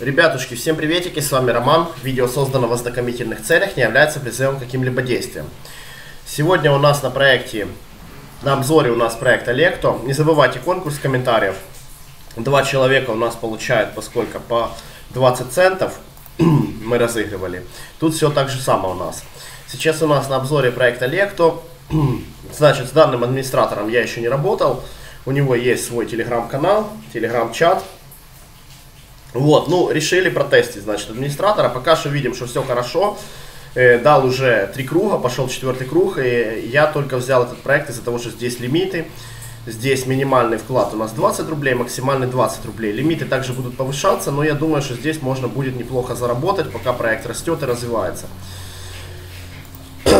Ребятушки, всем приветики, с вами Роман. Видео создано в ознакомительных целях, не является призывом каким-либо действиям. Сегодня у нас на проекте, на обзоре у нас проект Олекто. Не забывайте конкурс комментариев. Два человека у нас получают по сколько? По 20 центов мы разыгрывали. Тут все так же самое у нас. Сейчас у нас на обзоре проект Олекто. Значит, с данным администратором я еще не работал. У него есть свой телеграм-канал, телеграм-чат. Вот, ну, решили протестить, значит, администратора. Пока что видим, что все хорошо. Э, дал уже три круга, пошел четвертый круг. И я только взял этот проект из-за того, что здесь лимиты. Здесь минимальный вклад у нас 20 рублей, максимальный 20 рублей. Лимиты также будут повышаться, но я думаю, что здесь можно будет неплохо заработать, пока проект растет и развивается.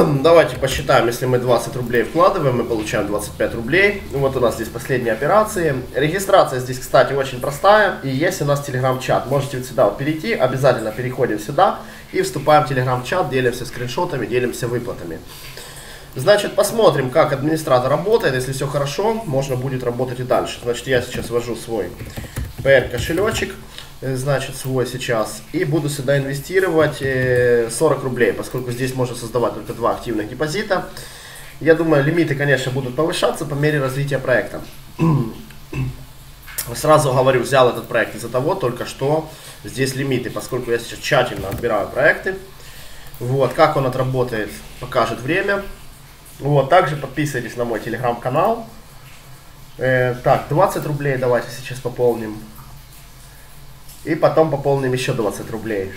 Давайте посчитаем, если мы 20 рублей вкладываем, мы получаем 25 рублей. Вот у нас здесь последние операции. Регистрация здесь, кстати, очень простая. И есть у нас телеграм-чат. Можете вот сюда вот перейти, обязательно переходим сюда и вступаем в телеграм-чат, делимся скриншотами, делимся выплатами. Значит, посмотрим, как администратор работает. Если все хорошо, можно будет работать и дальше. Значит, я сейчас ввожу свой PR кошелечек. Э, значит, свой сейчас. И буду сюда инвестировать 40 э, рублей, поскольку здесь можно создавать только два активных депозита. Я думаю, лимиты, конечно, будут повышаться по мере развития проекта. Сразу говорю, взял этот проект из-за того, только что здесь лимиты, поскольку я сейчас тщательно отбираю проекты. Вот, как он отработает, покажет время. Вот, также подписывайтесь на мой телеграм-канал. Э, так, 20 рублей давайте сейчас пополним. И потом пополним еще 20 рублей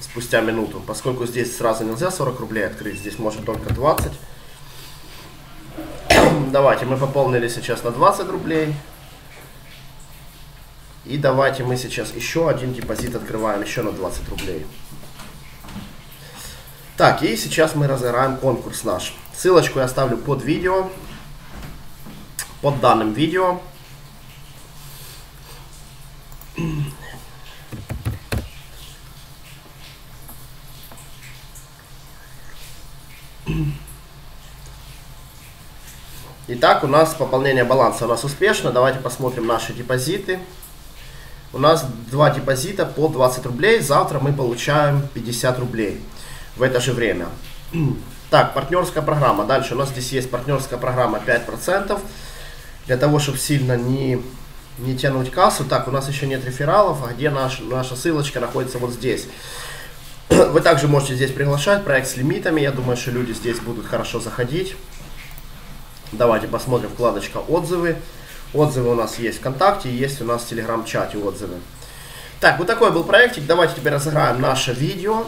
спустя минуту. Поскольку здесь сразу нельзя 40 рублей открыть, здесь можно только 20. Давайте мы пополнили сейчас на 20 рублей. И давайте мы сейчас еще один депозит открываем еще на 20 рублей. Так, и сейчас мы разыграем конкурс наш. Ссылочку я оставлю под видео, под данным видео. Итак, у нас пополнение баланса у нас успешно. Давайте посмотрим наши депозиты. У нас два депозита по 20 рублей. Завтра мы получаем 50 рублей в это же время. Так, партнерская программа. Дальше у нас здесь есть партнерская программа 5%. Для того, чтобы сильно не, не тянуть кассу. Так, у нас еще нет рефералов. А где наш, наша ссылочка находится вот здесь. Вы также можете здесь приглашать проект с лимитами. Я думаю, что люди здесь будут хорошо заходить. Давайте посмотрим вкладочка отзывы. Отзывы у нас есть ВКонтакте, есть у нас в Телеграм-чате отзывы. Так, вот такой был проектик. Давайте теперь разыграем наше видео.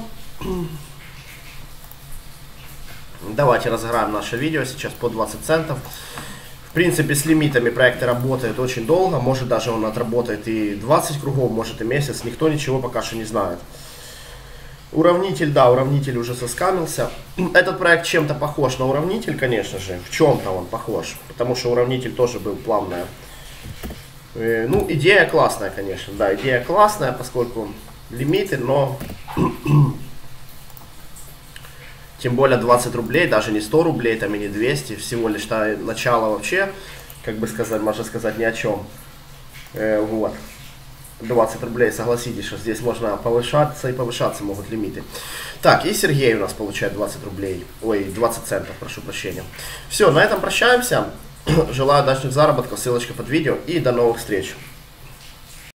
Давайте разыграем наше видео сейчас по 20 центов. В принципе, с лимитами проекты работают очень долго. Может даже он отработает и 20 кругов, может и месяц. Никто ничего пока что не знает. Уравнитель, да, уравнитель уже соскамился. Этот проект чем-то похож на уравнитель, конечно же. В чем-то он похож. Потому что уравнитель тоже был плавная. Э, ну, идея классная, конечно. Да, идея классная, поскольку лимиты, но... Тем более 20 рублей, даже не 100 рублей, там и не 200. Всего лишь начало вообще, как бы сказать, можно сказать ни о чем. Э, вот. 20 рублей, согласитесь, что здесь можно повышаться и повышаться могут лимиты. Так, и Сергей у нас получает 20 рублей, ой, 20 центов, прошу прощения. Все, на этом прощаемся. Желаю удачных заработков, ссылочка под видео и до новых встреч.